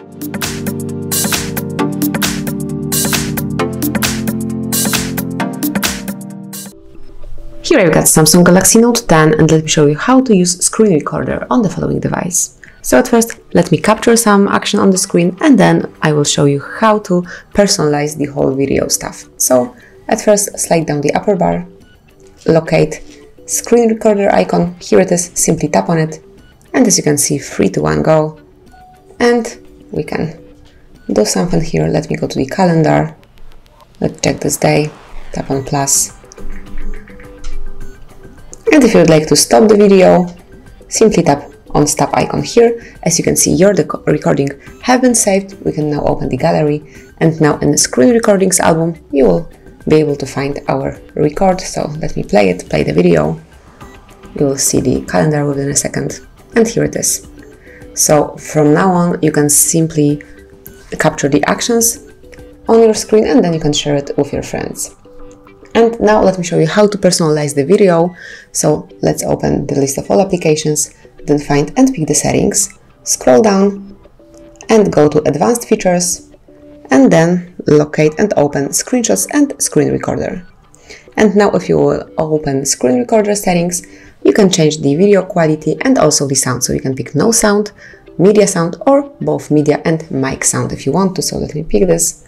Here I've got Samsung Galaxy Note 10 and let me show you how to use screen recorder on the following device. So at first, let me capture some action on the screen and then I will show you how to personalize the whole video stuff. So at first, slide down the upper bar, locate screen recorder icon, here it is, simply tap on it and as you can see, 3 to 1 go and we can do something here. Let me go to the calendar, let's check this day, tap on plus. and if you would like to stop the video, simply tap on stop icon here. As you can see, your the recording have been saved. We can now open the gallery and now in the screen recordings album, you will be able to find our record. So let me play it, play the video. You will see the calendar within a second and here it is. So from now on, you can simply capture the actions on your screen and then you can share it with your friends. And now let me show you how to personalize the video. So let's open the list of all applications, then find and pick the settings, scroll down and go to advanced features and then locate and open screenshots and screen recorder. And now if you will open screen recorder settings, you can change the video quality and also the sound. So you can pick no sound, media sound or both media and mic sound if you want to. So let me pick this.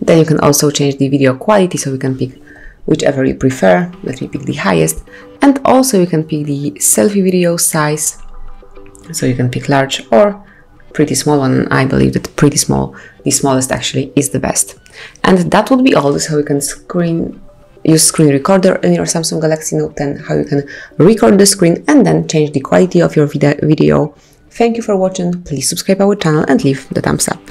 Then you can also change the video quality so you can pick whichever you prefer. Let me pick the highest. And also you can pick the selfie video size. So you can pick large or pretty small one. I believe that pretty small, the smallest actually is the best. And that would be all. So you can screen use screen recorder in your Samsung Galaxy Note 10, how you can record the screen and then change the quality of your video. Thank you for watching, please subscribe our channel and leave the thumbs up.